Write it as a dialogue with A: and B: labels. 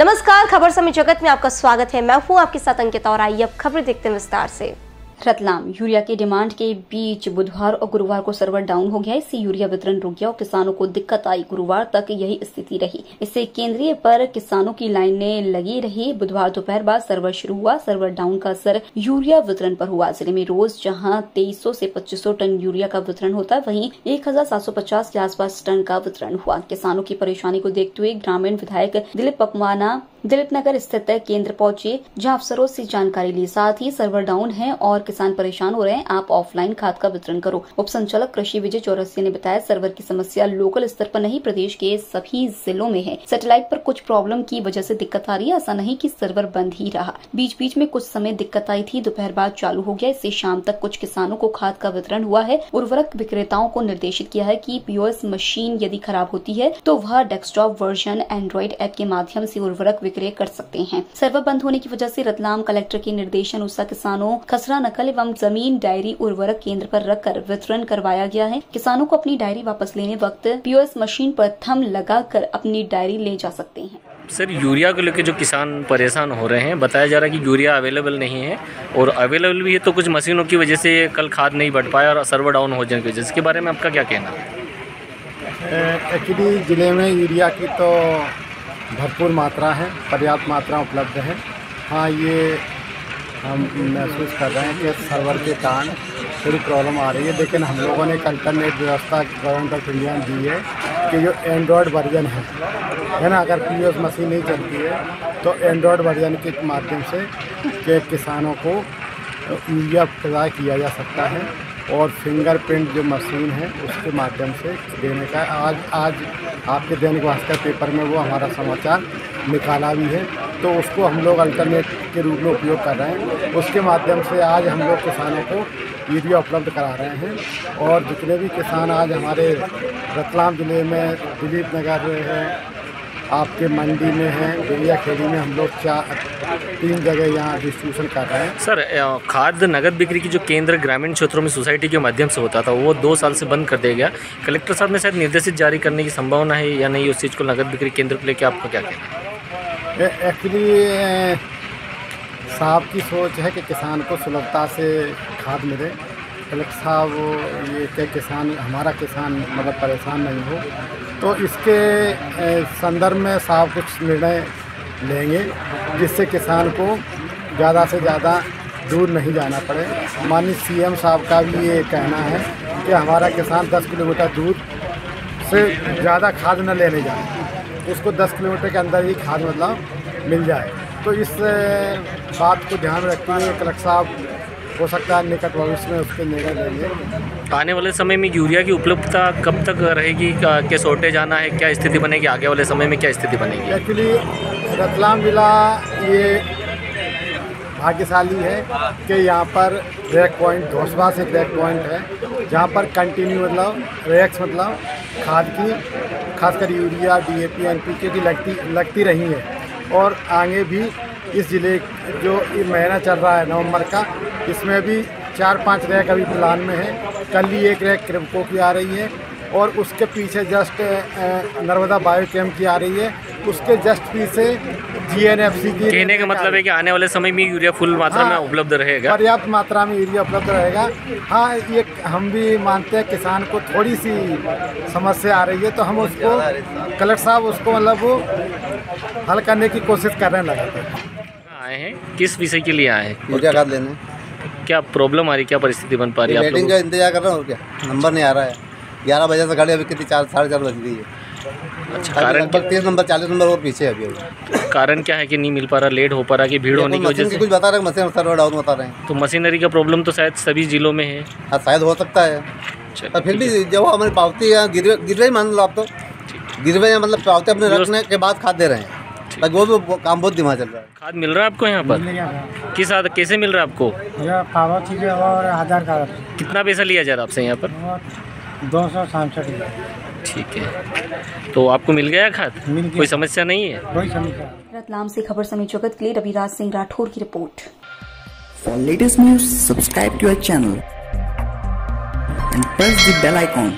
A: नमस्कार, खबर समय जगत में आपका स्वागत है। मैं हूँ आपके साथ अंकिता और आइए अब खबर देखते हैं विस्तार से। रतलाम। यूरिया की डिमांड के बीच बुधवार और गुरुवार को सर्वर डाउन हो गया। इससे यूरिया वितरण रुक गया और किसानों को दिक्कत आई। गुरुवार तक यही स्थिति रही। इससे केंद्रीय पर किसानों की लाइनें लगी रही। बुधवार दोपहर बाद सर्वर शुरू हुआ। सर्वर डाउन का असर यूरिया वितरण पर हुआ। ज़िले में रोज जहाँ तेईस से पच्चीस टन यूरिया का वितरण होता है वहीं एक के आसपास टन का वितरण हुआ। किसानों की परेशानी को देखते हुए ग्रामीण विधायक दिलीप पकवाना दिलीप नगर स्थित केंद्र पहुँचे, जहाँ अफसरों से जानकारी ली। साथ ही सर्वर डाउन है और किसान परेशान हो रहे हैं। आप ऑफलाइन खाद का वितरण करो। उप संचालक कृषि विजय चौरसिया ने बताया सर्वर की समस्या लोकल स्तर पर नहीं, प्रदेश के सभी जिलों में है। सैटेलाइट पर कुछ प्रॉब्लम की वजह से दिक्कत आ रही है। ऐसा नहीं की सर्वर बंद ही रहा। बीच बीच में कुछ समय दिक्कत आई थी। दोपहर बाद चालू हो गया। इससे शाम तक कुछ किसानों को खाद का वितरण हुआ है। उर्वरक विक्रेताओं को निर्देशित किया है की पीओएस मशीन यदि खराब होती है तो वह डेस्कटॉप वर्जन एंड्रॉइड ऐप के माध्यम ऐसी उर्वरक विक्रय कर सकते हैं। सर्वर बंद होने की वजह से रतलाम कलेक्टर के निर्देशन अनुसार किसानों खसरा नकल एवं ज़मीन डायरी उर्वरक केंद्र पर रखकर वितरण करवाया गया है। किसानों को अपनी डायरी वापस लेने वक्त पीओएस मशीन पर थम लगाकर अपनी डायरी ले जा सकते हैं।
B: सर यूरिया को लेकर जो किसान परेशान हो रहे हैं बताया जा रहा है कि यूरिया अवेलेबल नहीं है और अवेलेबल भी है तो कुछ मशीनों की वजह से कल खाद नहीं बढ़ पाया और सर्वर डाउन हो जाने की वजह इसके बारे में आपका क्या कहना
C: है? एक्चुअली ज़िले में यूरिया की तो भरपूर मात्रा है, पर्याप्त मात्रा उपलब्ध है। हाँ ये हम महसूस कर रहे हैं कि सर्वर के कारण थोड़ी प्रॉब्लम आ रही है। लेकिन हम लोगों ने एक अल्टरनेट व्यवस्था गवर्नमेंट ऑफ़ इंडिया ने दी है कि जो एंड्रॉयड वर्जन है है ना? अगर पीओएस मशीन नहीं चलती है तो एंड्रॉयड वर्जन के माध्यम से के किसानों को यूरिया प्रदाय किया जा सकता है। और फिंगरप्रिंट जो मशीन है, उसके माध्यम से देने का आज आज आपके दैनिक भास्कर पेपर में वो हमारा समाचार निकाला भी है। तो उसको हम लोग अल्टरनेट के रूप में उपयोग कर रहे हैं। उसके माध्यम से आज हम लोग किसानों को वीडियो उपलब्ध करा रहे हैं। और जितने भी किसान आज हमारे रतलाम ज़िले में दिलीप नगर है आपके मंडी में है बेरिया खेड़ी में हम लोग चार तीन जगह यहाँ डिस्ट्रीब्यूशन कर रहे हैं।
B: सर खाद नगद बिक्री की जो केंद्र ग्रामीण क्षेत्रों में सोसाइटी के माध्यम से होता था वो दो साल से बंद कर दिया गया। कलेक्टर साहब ने शायद निर्देशित जारी करने की संभावना है या नहीं उस चीज़ को नगद बिक्री केंद्र को लेकर आपका क्या कहना
C: है? एक्चुअली साहब की सोच है कि किसान को सुलभता से खाद मिले। कलेक्टर साहब ये कि किसान हमारा किसान मतलब परेशान नहीं हो। तो इसके संदर्भ में साहब कुछ निर्णय लेंगे, जिससे किसान को ज़्यादा से ज़्यादा दूर नहीं जाना पड़े। माननीय सीएम साहब का भी ये कहना है कि हमारा किसान 10 किलोमीटर दूर से ज़्यादा खाद न लेने जाए। उसको 10 किलोमीटर के अंदर ही खाद मतलब मिल जाए। तो इस बात को ध्यान रखते हुए कलेक्टर साहब हो सकता है निकट भविष्य में उसके निर्णय लेंगे
B: आने वाले समय में यूरिया की उपलब्धता कब तक रहेगी? क्या शॉर्टेज आना है? क्या स्थिति बनेगी? आगे वाले समय में क्या स्थिति बनेगी?
C: एक्चुअली रतलाम ज़िला ये भाग्यशाली है कि यहाँ पर रैक पॉइंट धोसवा से रैक पॉइंट है जहाँ पर कंटिन्यू मतलब रैक्स मतलब खाद की खासकर यूरिया डीएपी एनपीके की लगती लगती रही है। और आगे भी इस ज़िले जो महीना चल रहा है नवंबर का इसमें भी चार पाँच रैक अभी प्लान में है। कल ही एक रैक क्रिमको की आ रही है और उसके पीछे जस्ट नर्मदा बायो कैम्प की आ रही है। उसके जस्ट पीछे जी जीएनएफसी की
B: कहने का मतलब है कि आने वाले समय में यूरिया फुल मात्रा हाँ, में उपलब्ध रहेगा।
C: पर्याप्त मात्रा में यूरिया उपलब्ध रहेगा। हाँ ये हम भी मानते हैं किसान को थोड़ी सी समस्या आ रही है तो हम उसको कलेक्टर साहब उसको मतलब हल करने की कोशिश करने हैं। लगातार
B: आए हैं? किस विषय के लिए आए हैं?
D: यूरिया खाद लेने।
B: क्या प्रॉब्लम आ रही क्या परिस्थिति बन पा रही है
D: का इंतज़ार कर रहा हूँ क्या? नंबर नहीं आ रहा है। ग्यारह बजे से गाड़ी अभी कितनी चार साढ़े चार बज रही है। अच्छा कारण तीस नंबर चालीस नंबर और पीछे है अभी
B: कारण क्या है कि नहीं मिल पा रहा लेट हो पा रहा कि भीड़ होने की वजह से?
D: कुछ बता रहे हैं मशीन सर्वर डाउन बता रहे हैं।
B: तो मशीनरी का प्रॉब्लम तो शायद सभी जिलों में है।
D: हाँ शायद हो सकता है। अच्छा फिर भी जब हमारी पावती गिरवे गिरवे मान लो आप तो। गिरवे मतलब पावती अपने रखने के बाद खाद दे रहे हैं। वो भी काम बहुत दिमाग चल रहा है।
B: खाद मिल रहा है आपको यहाँ पर? किस आधार कैसे मिल रहा है आपको?
C: और आधार कार्ड
B: कितना पैसा लिया जा रहा है आपसे यहाँ पर?
C: दो सौ सड़सठ
B: ठीक है। तो आपको मिल गया खाद? मिल कोई समस्या नहीं है?
C: कोई समस्या
A: रतलाम से खबर समय जगत के लिए रविराज सिंह राठौर की report.
E: For latest news subscribe to our channel and press the bell icon